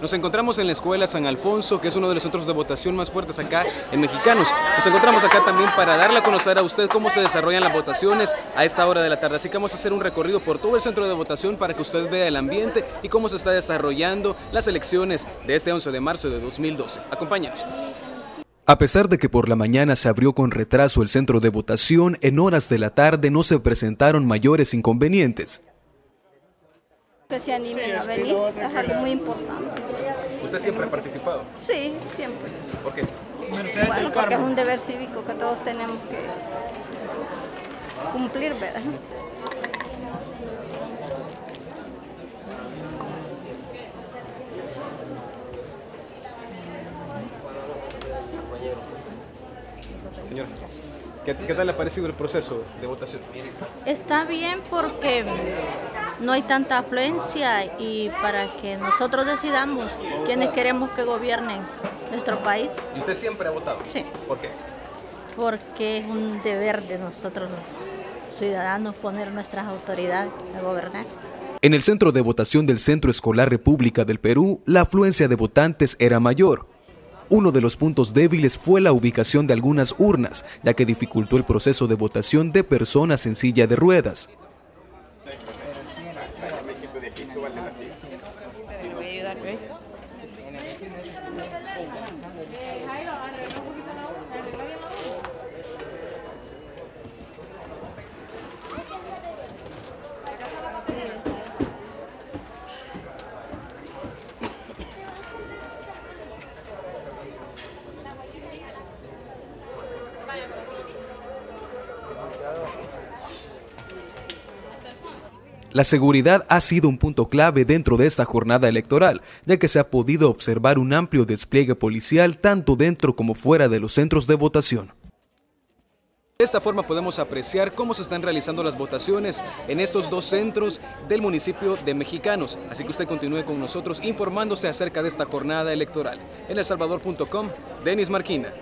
Nos encontramos en la escuela San Alfonso, que es uno de los centros de votación más fuertes acá en Mexicanos. Nos encontramos acá también para darle a conocer a usted cómo se desarrollan las votaciones a esta hora de la tarde. Así que vamos a hacer un recorrido por todo el centro de votación para que usted vea el ambiente y cómo se está desarrollando las elecciones de este 11 de marzo de 2012. Acompáñanos. A pesar de que por la mañana se abrió con retraso el centro de votación, en horas de la tarde no se presentaron mayores inconvenientes. Que se animen a venir, es algo muy importante. ¿Usted siempre ha participado? Sí, siempre. ¿Por qué? Bueno, porque es un deber cívico que todos tenemos que cumplir, ¿verdad? Señor, ¿qué, qué tal le ha parecido el proceso de votación? Está bien porque no hay tanta afluencia y para que nosotros decidamos quiénes queremos que gobiernen nuestro país, ¿Y usted siempre ha votado? Sí. ¿Por qué? porque es un deber de nosotros los ciudadanos poner nuestras autoridades a gobernar. En el centro de votación del Centro Escolar República del Perú, la afluencia de votantes era mayor. Uno de los puntos débiles fue la ubicación de algunas urnas, ya que dificultó el proceso de votación de personas en silla de ruedas poquito de aquí, súbale así. ¿Me voy a ayudar, ¿eh? La seguridad ha sido un punto clave dentro de esta jornada electoral, ya que se ha podido observar un amplio despliegue policial tanto dentro como fuera de los centros de votación. De esta forma podemos apreciar cómo se están realizando las votaciones en estos dos centros del municipio de Mexicanos. Así que usted continúe con nosotros informándose acerca de esta jornada electoral. En elsalvador.com, Denis Marquina.